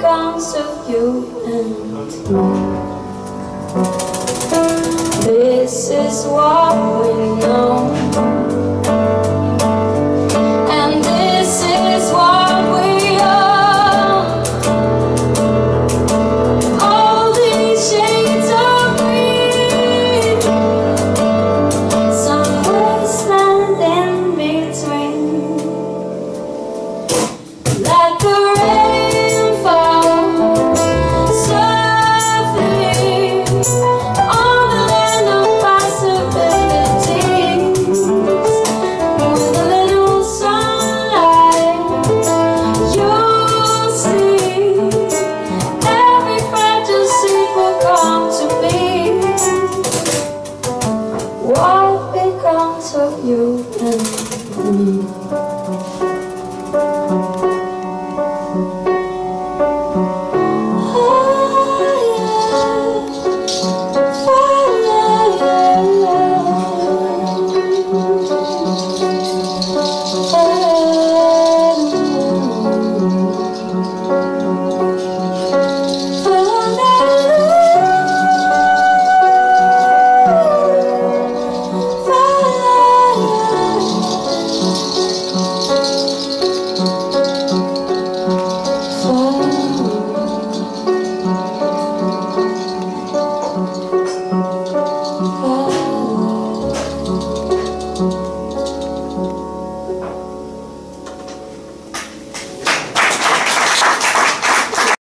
Becomes of you and me? This is what we know